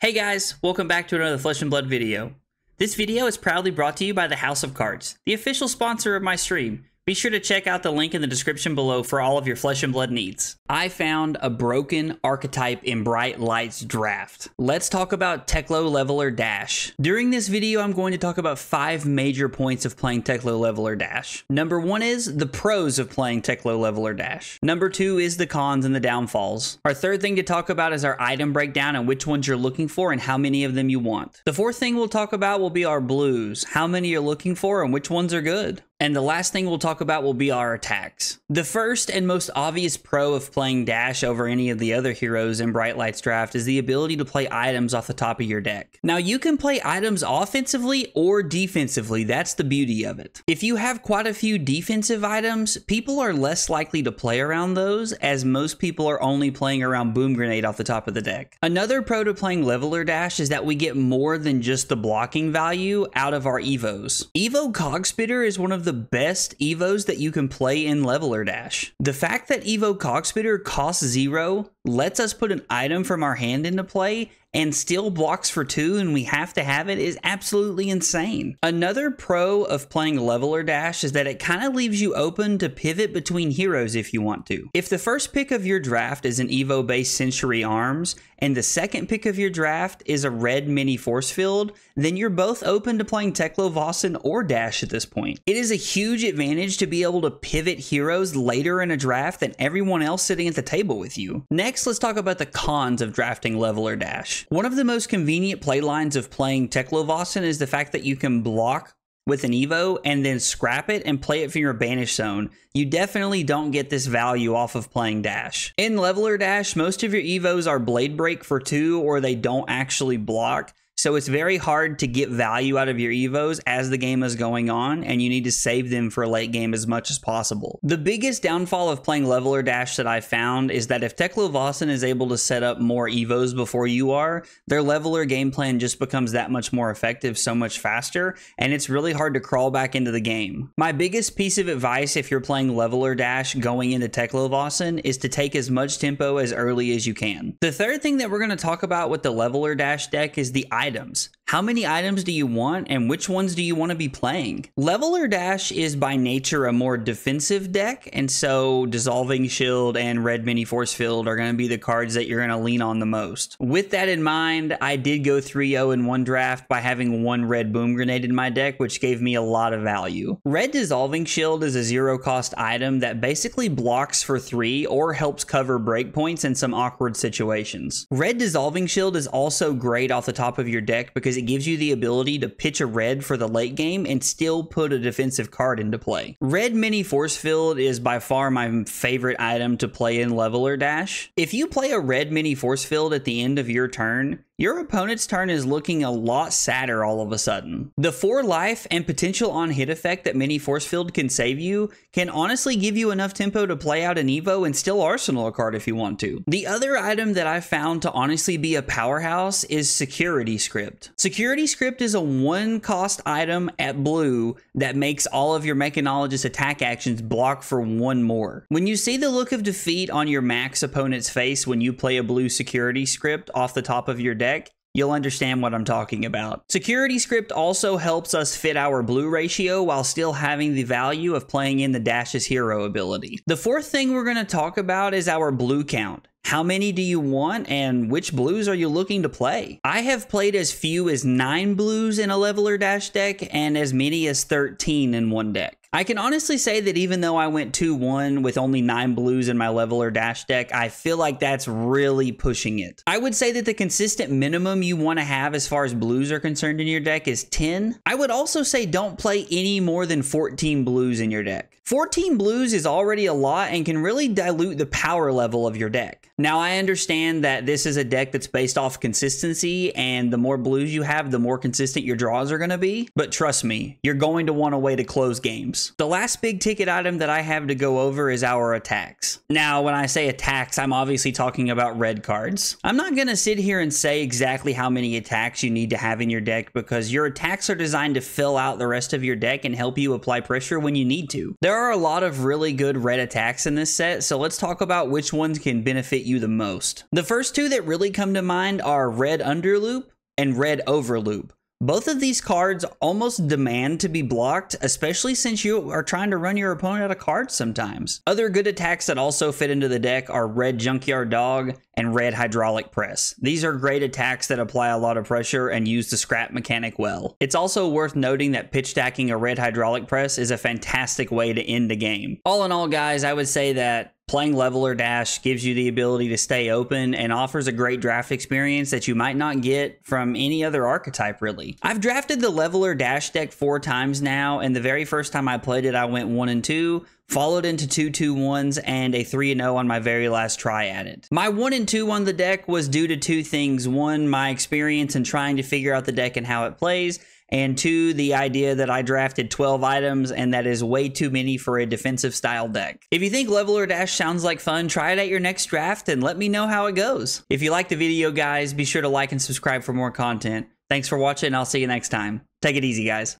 Hey guys, welcome back to another Flesh and Blood video. This video is proudly brought to you by the Haus of Cards, the official sponsor of my stream. Be sure to check out the link in the description below for all of your Flesh and Blood needs. I found a broken archetype in Bright Lights draft. Let's talk about Teklo Leveler Dash. During this video, I'm going to talk about five major points of playing Teklo Leveler Dash. Number one is the pros of playing Teklo Leveler Dash. Number two is the cons and the downfalls. Our third thing to talk about is our item breakdown and which ones you're looking for and how many of them you want. The fourth thing we'll talk about will be our blues, how many you're looking for and which ones are good. And the last thing we'll talk about will be our attacks. The first and most obvious pro of playing Dash over any of the other heroes in Bright Lights Draft is the ability to play items off the top of your deck. Now, you can play items offensively or defensively, that's the beauty of it. If you have quite a few defensive items, people are less likely to play around those, as most people are only playing around Boom Grenade off the top of the deck. Another pro to playing Leveler Dash is that we get more than just the blocking value out of our Evos. Evo Cogspitter is one of the best Evos that you can play in Leveler Dash. The fact that Evo Cogspitter costs zero lets us put an item from our hand into play and still blocks for two and we have to have it is absolutely insane. Another pro of playing Leveler Dash is that it kind of leaves you open to pivot between heroes if you want to. If the first pick of your draft is an Evo based Century Arms and the second pick of your draft is a red mini force field, then you're both open to playing Teklovossen or Dash at this point. It is a huge advantage to be able to pivot heroes later in a draft than everyone else sitting at the table with you. Next, let's talk about the cons of drafting Leveler Dash. One of the most convenient playlines of playing Teklovossen is the fact that you can block with an Evo and then scrap it and play it from your banish zone. You definitely don't get this value off of playing Dash. In Leveler Dash, most of your Evos are Blade Break for two or they don't actually block. So it's very hard to get value out of your Evos as the game is going on, and you need to save them for late game as much as possible. The biggest downfall of playing Leveler Dash that I found is that if Teklovossen is able to set up more Evos before you are, their Leveler game plan just becomes that much more effective so much faster, and it's really hard to crawl back into the game. My biggest piece of advice if you're playing Leveler Dash going into Teklovossen is to take as much tempo as early as you can. The third thing that we're going to talk about with the Leveler Dash deck is the items. How many items do you want and which ones do you want to be playing? Leveler Dash is by nature a more defensive deck, and so Dissolving Shield and Red Mini Force Field are going to be the cards that you're going to lean on the most. With that in mind, I did go 3 0 in one draft by having one Red Boom Grenade in my deck, which gave me a lot of value. Red Dissolving Shield is a zero cost item that basically blocks for 3 or helps cover breakpoints in some awkward situations. Red Dissolving Shield is also great off the top of your deck because it gives you the ability to pitch a red for the late game and still put a defensive card into play. Red Mini Force Field is by far my favorite item to play in Leveler Dash. If you play a red Mini Force Field at the end of your turn, your opponent's turn is looking a lot sadder all of a sudden. The 4 life and potential on hit effect that Mini Force Field can save you can honestly give you enough tempo to play out an Evo and still arsenal a card if you want to. The other item that I found to honestly be a powerhouse is Security Script. Security Script is a one cost item at blue that makes all of your Mechanologist attack actions block for one more. When you see the look of defeat on your Maxx opponent's face when you play a blue Security Script off the top of your deck, deck, you'll understand what I'm talking about. Security Script also helps us fit our blue ratio while still having the value of playing in the Dash's hero ability. The fourth thing we're going to talk about is our blue count. How many do you want and which blues are you looking to play? I have played as few as 9 blues in a Leveler Dash deck and as many as 13 in one deck. I can honestly say that even though I went 2 1 with only 9 blues in my leveler dash deck, I feel like that's really pushing it. I would say that the consistent minimum you want to have as far as blues are concerned in your deck is 10. I would also say don't play any more than 14 blues in your deck. 14 blues is already a lot and can really dilute the power level of your deck. Now, I understand that this is a deck that's based off consistency, and the more blues you have, the more consistent your draws are going to be. But trust me, you're going to want a way to close games. The last big ticket item that I have to go over is our attacks. Now, when I say attacks, I'm obviously talking about red cards. I'm not going to sit here and say exactly how many attacks you need to have in your deck because your attacks are designed to fill out the rest of your deck and help you apply pressure when you need to. There are a lot of really good red attacks in this set, so let's talk about which ones can benefit you the most. The first two that really come to mind are Red Underloop and Red Overloop. Both of these cards almost demand to be blocked, especially since you are trying to run your opponent out of cards sometimes. Other good attacks that also fit into the deck are Red Junkyard Dog and Red Hydraulic Press. These are great attacks that apply a lot of pressure and use the scrap mechanic well. It's also worth noting that pitch stacking a Red Hydraulic Press is a fantastic way to end the game. All in all, guys, I would say that Playing Leveler Dash gives you the ability to stay open and offers a great draft experience that you might not get from any other archetype, really. I've drafted the Leveler Dash deck four times now, and the very first time I played it, I went 1 and 2, followed into two two ones and a 3 0 on my very last try at it. My 1 and 2 on the deck was due to two things. One, my experience in trying to figure out the deck and how it plays, and two, the idea that I drafted 12 items and that is way too many for a defensive style deck. If you think Leveler Dash sounds like fun, try it at your next draft and let me know how it goes. If you like the video, guys, be sure to like and subscribe for more content. Thanks for watching, I'll see you next time. Take it easy, guys.